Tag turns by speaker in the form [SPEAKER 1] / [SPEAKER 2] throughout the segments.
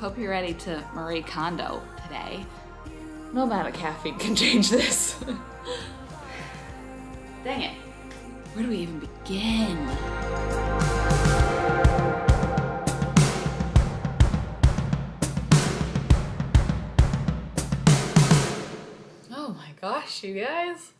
[SPEAKER 1] Hope you're ready to Marie Kondo today. No amount of caffeine can change this. Dang it. Where do we even begin?
[SPEAKER 2] Oh my gosh, you guys.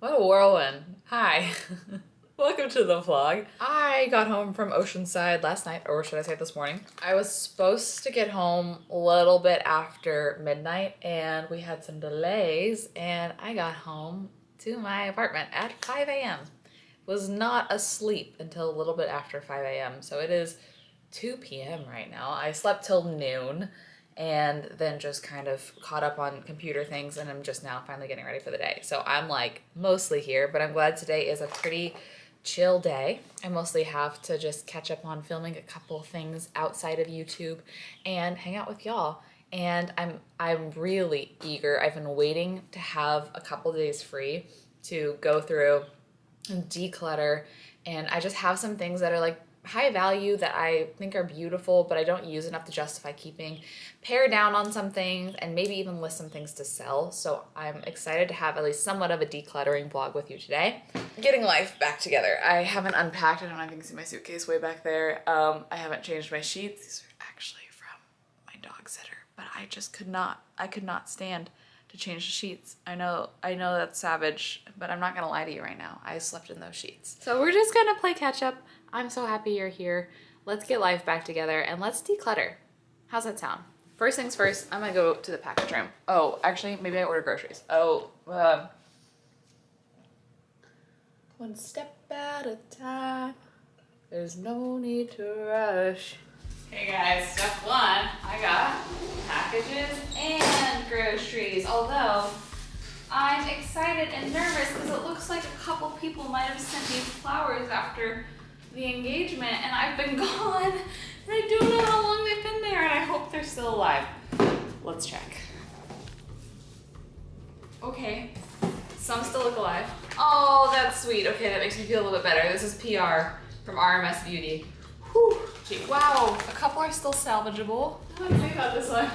[SPEAKER 2] What a whirlwind. Hi. Welcome to the vlog. I got home from Oceanside last night, or should I say this morning. I was supposed to get home a little bit after midnight and we had some delays and I got home to my apartment at 5 a.m. Was not asleep until a little bit after 5 a.m. So it is 2 p.m. right now. I slept till noon and then just kind of caught up on computer things and I'm just now finally getting ready for the day. So I'm like mostly here, but I'm glad today is a pretty chill day. I mostly have to just catch up on filming a couple things outside of YouTube and hang out with y'all. And I'm I'm really eager. I've been waiting to have a couple days free to go through and declutter and I just have some things that are like high value that I think are beautiful, but I don't use enough to justify keeping, pare down on some things, and maybe even list some things to sell. So I'm excited to have at least somewhat of a decluttering vlog with you today. Getting life back together. I haven't unpacked. I don't know if you can see my suitcase way back there. Um, I haven't changed my sheets. These are actually from my dog sitter, but I just could not, I could not stand to change the sheets. I know, I know that's savage, but I'm not gonna lie to you right now. I slept in those sheets. So we're just gonna play catch up. I'm so happy you're here. Let's get life back together and let's declutter. How's that sound? First things first, I'm gonna go to the package room. Oh, actually, maybe I order groceries. Oh, um, one step at a time. There's no need to rush. Hey guys, step one, I got packages and groceries. Although, I'm excited and nervous because it looks like a couple people might have sent me flowers after the engagement and I've been gone and I don't know how long they've been there and I hope they're still alive. Let's check. Okay, some still look alive. Oh, that's sweet. Okay, that makes me feel a little bit better. This is PR from RMS Beauty. Whew. Wow, a couple are still salvageable. Let's see about this one.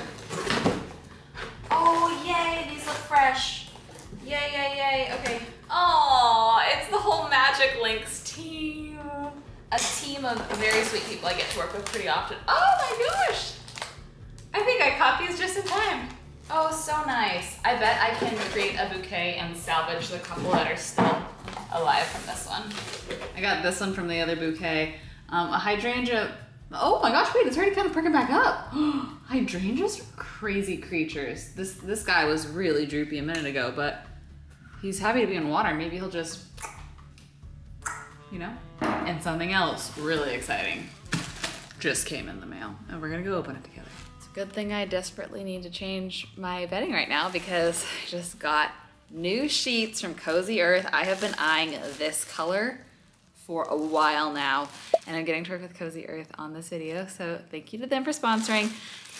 [SPEAKER 2] Oh, yay, these look fresh. Yay, yay, yay. Okay. Oh, it's the whole MagicLinks team. A team of very sweet people I get to work with pretty often. Oh my gosh. I think I caught these just in time. Oh, so nice. I bet I can create a bouquet and salvage the couple that are still alive from this one. I got this one from the other bouquet. Um, a hydrangea. Oh my gosh, wait, it's already kind of perking back up. Hydrangeas are crazy creatures. This this guy was really droopy a minute ago, but he's happy to be in water. Maybe he'll just, you know? And something else really exciting just came in the mail, and we're gonna go open it together. It's a good thing I desperately need to change my bedding right now because I just got new sheets from Cozy Earth. I have been eyeing this color for a while now and I'm getting to work with Cozy Earth on this video so thank you to them for sponsoring.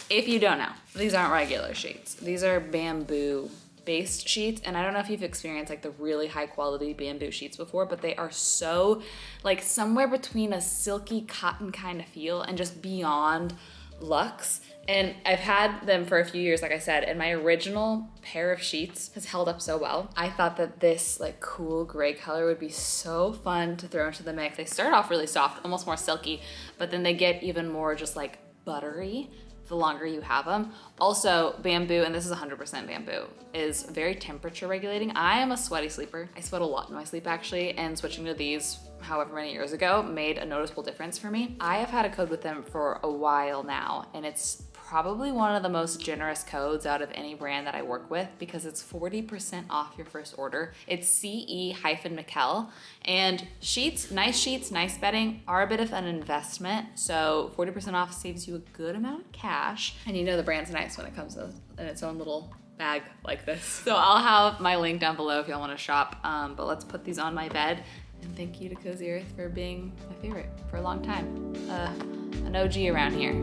[SPEAKER 2] If you don't know, these aren't regular sheets. These are bamboo based sheets and I don't know if you've experienced like the really high quality bamboo sheets before but they are so like somewhere between a silky cotton kind of feel and just beyond luxe and I've had them for a few years, like I said, and my original pair of sheets has held up so well. I thought that this like cool gray color would be so fun to throw into the mix. They start off really soft, almost more silky, but then they get even more just like buttery the longer you have them. Also, bamboo, and this is 100% bamboo, is very temperature regulating. I am a sweaty sleeper. I sweat a lot in my sleep actually, and switching to these however many years ago made a noticeable difference for me. I have had a code with them for a while now, and it's probably one of the most generous codes out of any brand that I work with because it's 40% off your first order. It's CE-Michel and sheets, nice sheets, nice bedding are a bit of an investment. So 40% off saves you a good amount of cash. And you know the brand's nice when it comes in its own little bag like this. So I'll have my link down below if y'all wanna shop, um, but let's put these on my bed. And thank you to Cozy Earth for being my favorite for a long time. Uh, an OG around here.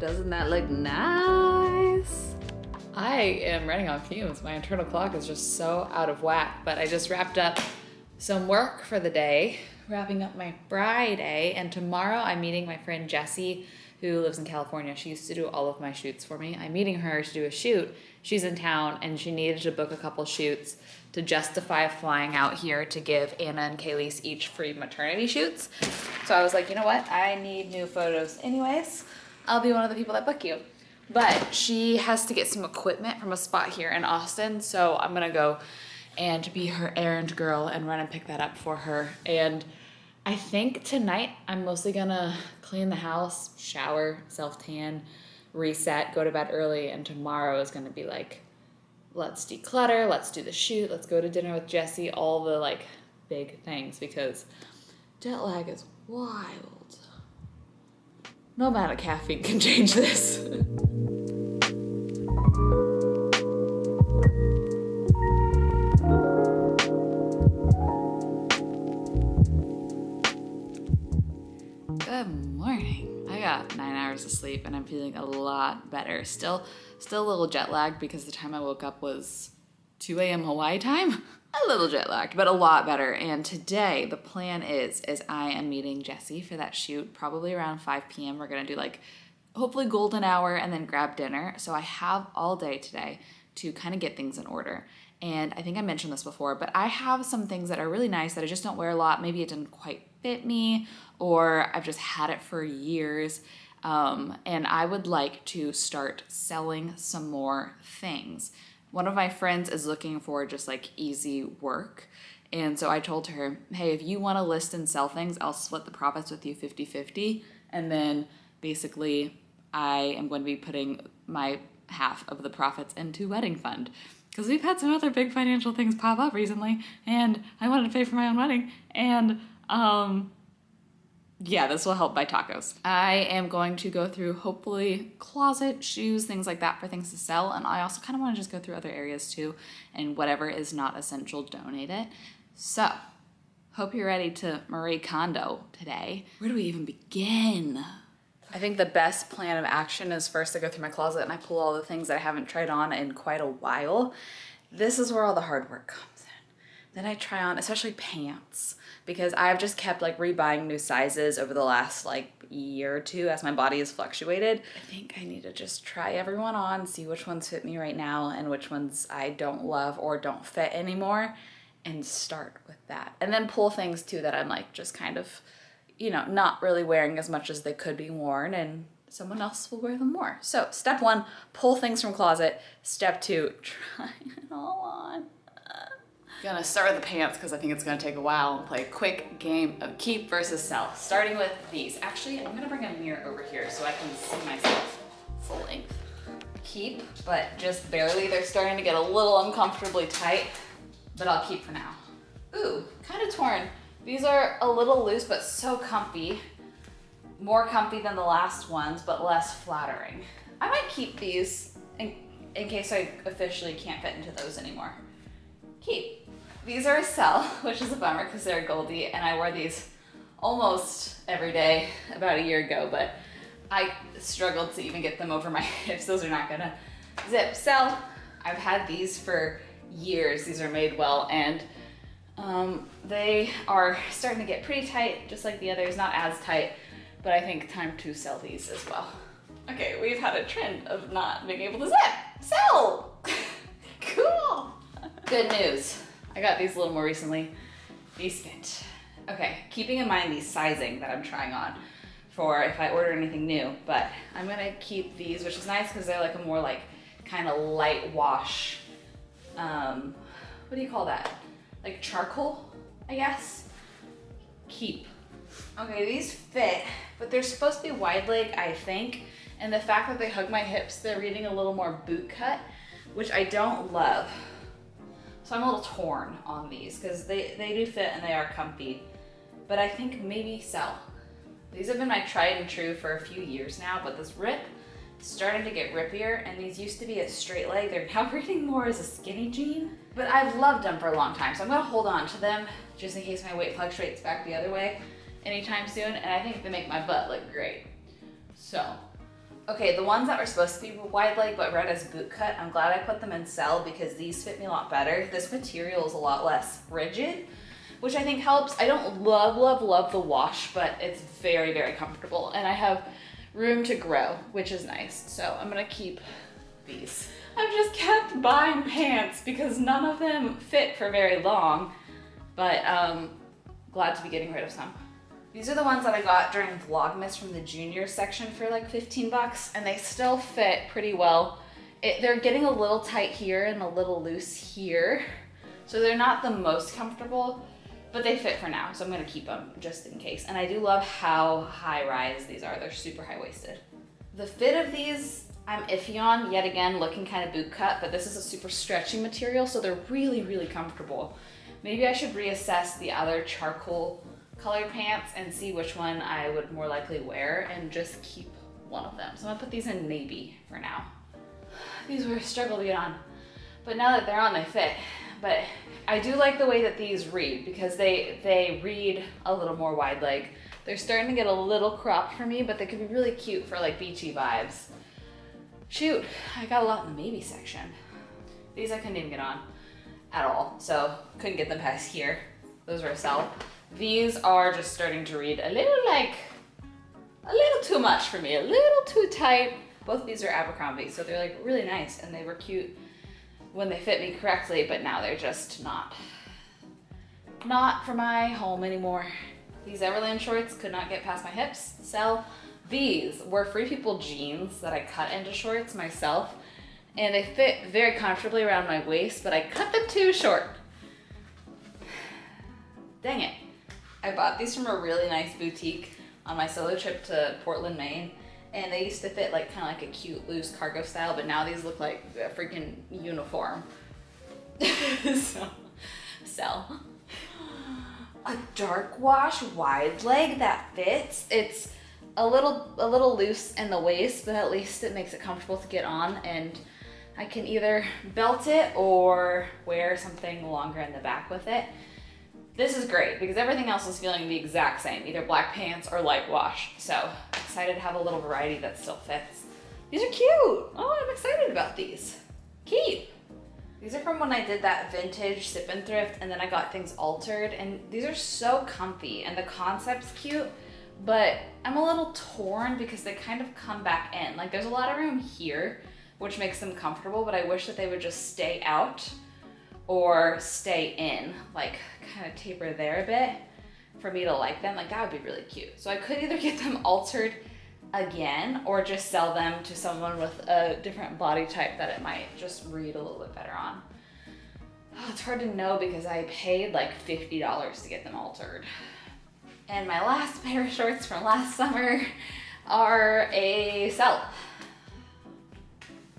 [SPEAKER 2] Doesn't that look nice? I am running on fumes. My internal clock is just so out of whack, but I just wrapped up some work for the day, wrapping up my Friday, and tomorrow I'm meeting my friend Jessie, who lives in California. She used to do all of my shoots for me. I'm meeting her to do a shoot. She's in town and she needed to book a couple shoots to justify flying out here to give Anna and Kaylee's each free maternity shoots. So I was like, you know what? I need new photos anyways. I'll be one of the people that book you. But she has to get some equipment from a spot here in Austin, so I'm gonna go and be her errand girl and run and pick that up for her. And I think tonight I'm mostly gonna clean the house, shower, self tan, reset, go to bed early, and tomorrow is gonna be like, let's declutter, let's do the shoot, let's go to dinner with Jesse, all the like big things because jet lag is wild. No amount of caffeine can change this. Good morning. I got nine hours of sleep and I'm feeling a lot better. Still, still a little jet lagged because the time I woke up was 2 a.m. Hawaii time. A little jet lagged, but a lot better. And today the plan is is I am meeting Jesse for that shoot probably around 5 p.m. We're gonna do like hopefully golden hour and then grab dinner. So I have all day today to kind of get things in order. And I think I mentioned this before, but I have some things that are really nice that I just don't wear a lot. Maybe it didn't quite fit me, or I've just had it for years. Um, and I would like to start selling some more things. One of my friends is looking for just like easy work. And so I told her, hey, if you want to list and sell things, I'll split the profits with you 50 50. And then basically, I am going to be putting my half of the profits into Wedding Fund. Because we've had some other big financial things pop up recently, and I wanted to pay for my own wedding. And um, yeah, this will help buy tacos. I am going to go through hopefully closet, shoes, things like that for things to sell. And I also kind of want to just go through other areas too. And whatever is not essential, donate it. So, hope you're ready to Marie Kondo today. Where do we even begin? I think the best plan of action is first to go through my closet and I pull all the things that I haven't tried on in quite a while. This is where all the hard work comes Then I try on, especially pants because I've just kept like rebuying new sizes over the last like year or two as my body has fluctuated. I think I need to just try everyone on, see which ones fit me right now and which ones I don't love or don't fit anymore and start with that. And then pull things too that I'm like just kind of, you know, not really wearing as much as they could be worn and someone else will wear them more. So step one, pull things from closet. Step two, try it all on. Gonna start with the pants because I think it's gonna take a while and play a quick game of keep versus sell. Starting with these. Actually, I'm gonna bring a mirror over here so I can see myself full length. Keep, but just barely. They're starting to get a little uncomfortably tight, but I'll keep for now. Ooh, kind of torn. These are a little loose, but so comfy. More comfy than the last ones, but less flattering. I might keep these in, in case I officially can't fit into those anymore. Keep. These are a sell, which is a bummer because they're Goldie, and I wore these almost every day about a year ago, but I struggled to even get them over my hips. Those are not gonna zip. Sell. I've had these for years. These are made well and um, they are starting to get pretty tight, just like the others. Not as tight, but I think time to sell these as well. Okay, we've had a trend of not being able to zip. Sell! cool! Good news. I got these a little more recently. These fit. Okay, keeping in mind the sizing that I'm trying on for if I order anything new, but I'm gonna keep these, which is nice because they're like a more like kind of light wash, um, what do you call that? Like charcoal, I guess? Keep. Okay, these fit, but they're supposed to be wide leg, I think. And the fact that they hug my hips, they're reading a little more boot cut, which I don't love. So I'm a little torn on these because they, they do fit and they are comfy, but I think maybe sell. These have been my tried and true for a few years now, but this rip starting to get rippier and these used to be a straight leg. They're now reading more as a skinny jean, but I've loved them for a long time. So I'm gonna hold on to them just in case my weight fluctuates back the other way anytime soon. And I think they make my butt look great. So, Okay, the ones that were supposed to be wide leg but read as boot cut, I'm glad I put them in sell because these fit me a lot better. This material is a lot less rigid, which I think helps. I don't love, love, love the wash, but it's very, very comfortable. And I have room to grow, which is nice. So I'm gonna keep these. I've just kept buying pants because none of them fit for very long, but um, glad to be getting rid of some. These are the ones that I got during Vlogmas from the junior section for like 15 bucks and they still fit pretty well. It, they're getting a little tight here and a little loose here. So they're not the most comfortable, but they fit for now. So I'm gonna keep them just in case. And I do love how high rise these are. They're super high waisted. The fit of these, I'm iffy on, yet again, looking kind of boot cut, but this is a super stretchy material, so they're really, really comfortable. Maybe I should reassess the other charcoal color pants and see which one I would more likely wear and just keep one of them. So I'm gonna put these in navy for now. These were a struggle to get on, but now that they're on, they fit. But I do like the way that these read because they, they read a little more wide leg. They're starting to get a little cropped for me, but they could be really cute for like beachy vibes. Shoot, I got a lot in the maybe section. These I couldn't even get on at all, so couldn't get them past here. Those were a sell. These are just starting to read a little like, a little too much for me, a little too tight. Both of these are Abercrombie, so they're like really nice and they were cute when they fit me correctly, but now they're just not, not for my home anymore. These Everlane shorts could not get past my hips. Sell. These were Free People jeans that I cut into shorts myself, and they fit very comfortably around my waist, but I cut them too short. Dang it. I bought these from a really nice boutique on my solo trip to Portland, Maine. And they used to fit like kind of like a cute loose cargo style, but now these look like a freaking uniform. so, sell. A dark wash wide leg that fits. It's a little a little loose in the waist, but at least it makes it comfortable to get on and I can either belt it or wear something longer in the back with it. This is great because everything else is feeling the exact same, either black pants or light wash. So excited to have a little variety that still fits. These are cute. Oh, I'm excited about these. Keep. These are from when I did that vintage sip and thrift and then I got things altered and these are so comfy and the concept's cute, but I'm a little torn because they kind of come back in. Like there's a lot of room here, which makes them comfortable, but I wish that they would just stay out or stay in, like kind of taper there a bit for me to like them. Like that would be really cute. So I could either get them altered again or just sell them to someone with a different body type that it might just read a little bit better on. Oh, it's hard to know because I paid like $50 to get them altered. And my last pair of shorts from last summer are a sell.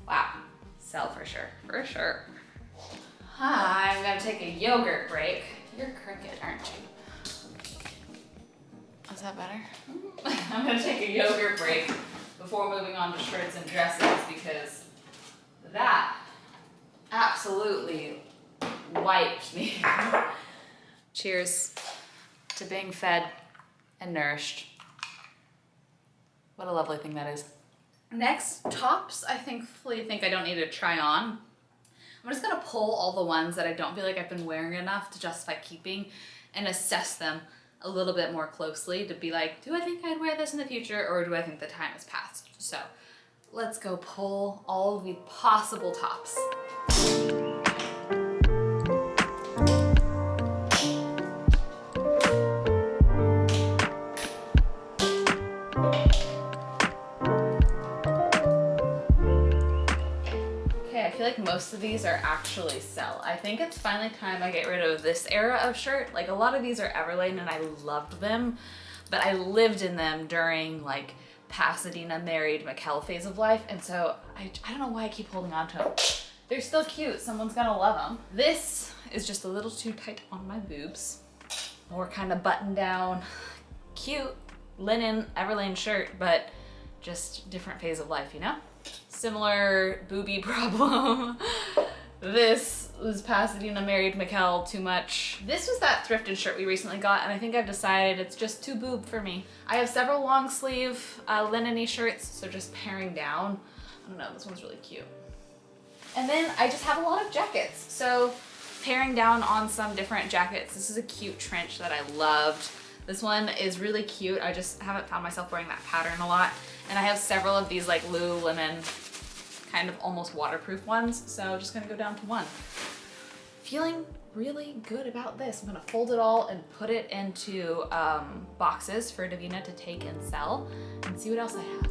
[SPEAKER 2] Wow, sell for sure, for sure. I'm gonna take a yogurt break. You're crooked, aren't you? Is that better? I'm gonna take a yogurt break before moving on to shirts and dresses because that absolutely wiped me. Cheers to being fed and nourished. What a lovely thing that is. Next, tops I thankfully think I don't need to try on. I'm just gonna pull all the ones that I don't feel like I've been wearing enough to justify keeping and assess them a little bit more closely to be like, do I think I'd wear this in the future or do I think the time has passed? So let's go pull all the possible tops. Most of these are actually sell. I think it's finally time I get rid of this era of shirt. Like a lot of these are Everlane and I loved them, but I lived in them during like Pasadena married Michel phase of life. And so I, I don't know why I keep holding on to them. They're still cute. Someone's gonna love them. This is just a little too tight on my boobs. More kind of button down, cute linen Everlane shirt, but just different phase of life, you know? Similar booby problem. this was Pasadena married Michel too much. This was that thrifted shirt we recently got and I think I've decided it's just too boob for me. I have several long sleeve uh, linen shirts, so just paring down. I don't know, this one's really cute. And then I just have a lot of jackets. So paring down on some different jackets. This is a cute trench that I loved. This one is really cute. I just haven't found myself wearing that pattern a lot. And I have several of these like Lululemon kind of almost waterproof ones. So just gonna go down to one. Feeling really good about this. I'm gonna fold it all and put it into um, boxes for Divina to take and sell and see what else I have.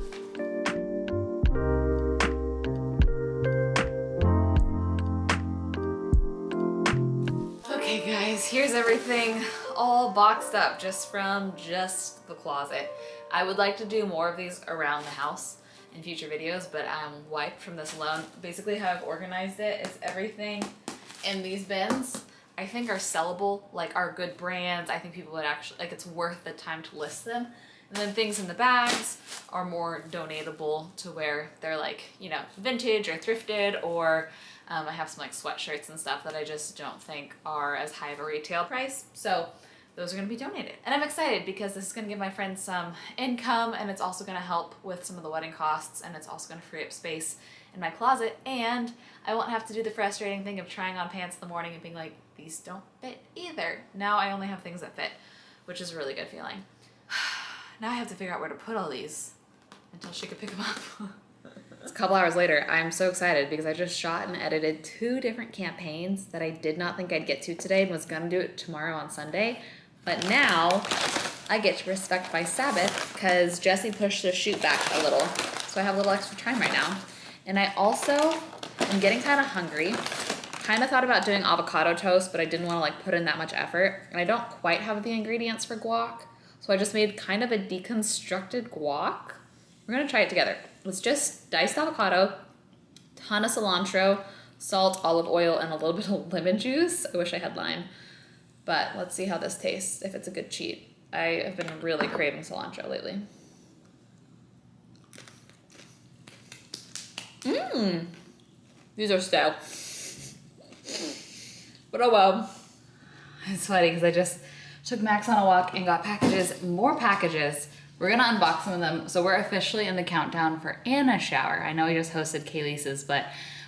[SPEAKER 2] Okay guys, here's everything all boxed up just from just the closet. I would like to do more of these around the house in future videos, but I'm wiped from this alone. Basically how I've organized it is everything in these bins I think are sellable, like are good brands. I think people would actually, like it's worth the time to list them. And then things in the bags are more donatable to where they're like, you know, vintage or thrifted or um, I have some like sweatshirts and stuff that I just don't think are as high of a retail price. So those are gonna be donated. And I'm excited because this is gonna give my friends some income and it's also gonna help with some of the wedding costs and it's also gonna free up space in my closet and I won't have to do the frustrating thing of trying on pants in the morning and being like, these don't fit either. Now I only have things that fit, which is a really good feeling. now I have to figure out where to put all these until she could pick them up. It's a couple hours later, I'm so excited because I just shot and edited two different campaigns that I did not think I'd get to today and was gonna do it tomorrow on Sunday. But now I get to respect my Sabbath because Jesse pushed the shoot back a little. So I have a little extra time right now. And I also am getting kind of hungry. Kind of thought about doing avocado toast, but I didn't want to like put in that much effort. And I don't quite have the ingredients for guac. So I just made kind of a deconstructed guac. We're gonna try it together. It's just diced avocado, ton of cilantro, salt, olive oil, and a little bit of lemon juice. I wish I had lime. But let's see how this tastes, if it's a good cheat. I have been really craving cilantro lately. Mmm. These are stale. But oh well. Funny because I just took Max on a walk and got packages, more packages. We're gonna unbox some of them. So we're officially in the countdown for Anna shower. I know we just hosted Kaylee's, but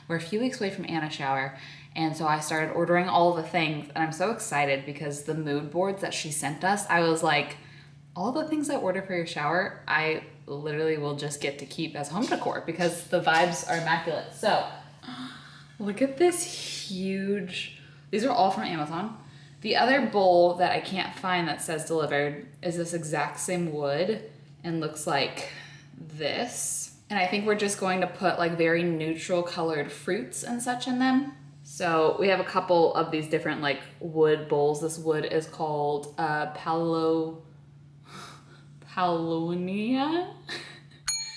[SPEAKER 2] we're a few weeks away from Anna shower. And so I started ordering all the things and I'm so excited because the mood boards that she sent us, I was like, all the things I order for your shower, I literally will just get to keep as home decor because the vibes are immaculate. So look at this huge, these are all from Amazon. The other bowl that I can't find that says delivered is this exact same wood and looks like this. And I think we're just going to put like very neutral colored fruits and such in them. So we have a couple of these different like wood bowls. This wood is called uh, Palo Paulownia.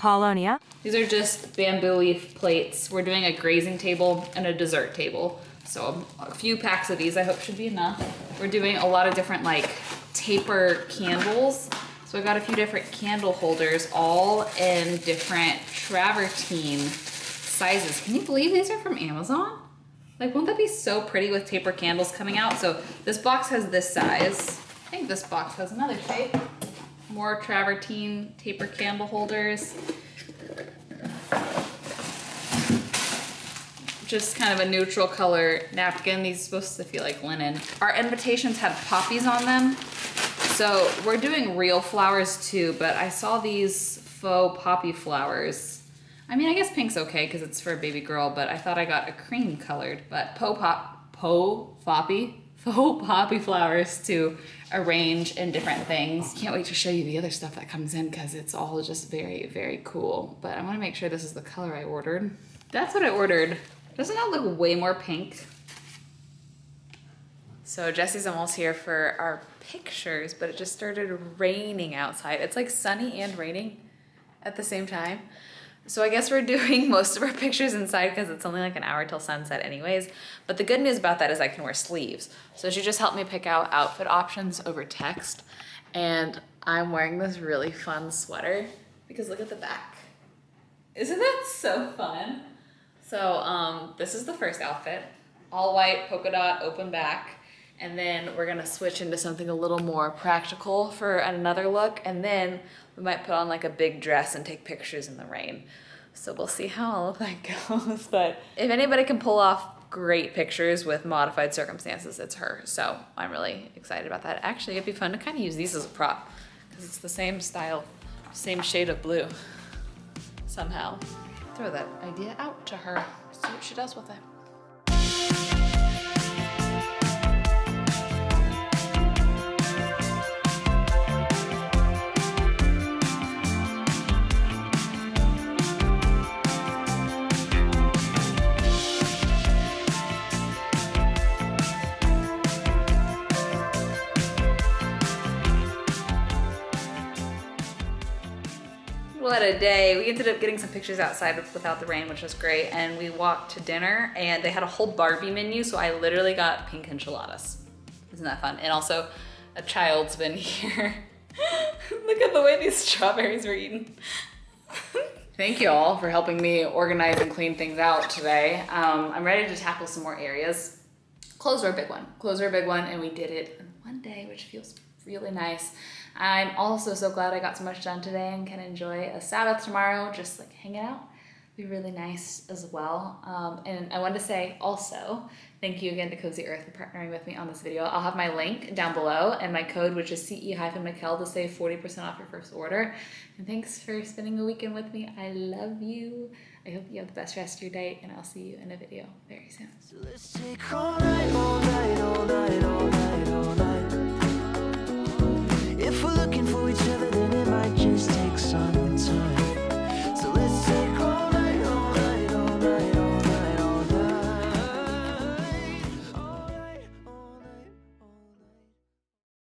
[SPEAKER 3] Paulownia.
[SPEAKER 2] These are just bamboo leaf plates. We're doing a grazing table and a dessert table. So a few packs of these I hope should be enough. We're doing a lot of different like taper candles. So I've got a few different candle holders all in different travertine sizes. Can you believe these are from Amazon? Like, won't that be so pretty with taper candles coming out? So this box has this size. I think this box has another shape more travertine taper candle holders. Just kind of a neutral color napkin. These are supposed to feel like linen. Our invitations had poppies on them. So we're doing real flowers too, but I saw these faux poppy flowers. I mean, I guess pink's okay because it's for a baby girl, but I thought I got a cream colored, but po pop, po poppy, faux poppy flowers to arrange in different things. Can't wait to show you the other stuff that comes in because it's all just very, very cool. But I want to make sure this is the color I ordered. That's what I ordered. Doesn't that look way more pink? So Jesse's almost here for our pictures, but it just started raining outside. It's like sunny and raining at the same time. So I guess we're doing most of our pictures inside because it's only like an hour till sunset anyways. But the good news about that is I can wear sleeves. So she just helped me pick out outfit options over text. And I'm wearing this really fun sweater because look at the back. Isn't that so fun? So um, this is the first outfit. all white polka dot open back. And then we're gonna switch into something a little more practical for another look. And then we might put on like a big dress and take pictures in the rain. So we'll see how all of that goes. But if anybody can pull off great pictures with modified circumstances, it's her. So I'm really excited about that. Actually, it'd be fun to kind of use these as a prop because it's the same style, same shade of blue somehow. Throw that idea out to her, see what she does with it. A day. We ended up getting some pictures outside without the rain, which was great. And we walked to dinner and they had a whole Barbie menu. So I literally got pink enchiladas. Isn't that fun? And also a child's been here. Look at the way these strawberries were eaten. Thank you all for helping me organize and clean things out today. Um, I'm ready to tackle some more areas. Clothes are a big one. Clothes are a big one, and we did it in one day, which feels really nice. I'm also so glad I got so much done today and can enjoy a Sabbath tomorrow, just like hanging out. Be really nice as well. Um, and I wanted to say also, thank you again to Cozy Earth for partnering with me on this video. I'll have my link down below and my code, which is CE-Michel to save 40% off your first order. And thanks for spending a weekend with me. I love you. I hope you have the best rest of your day, and I'll see you in a video very soon.
[SPEAKER 4] Let's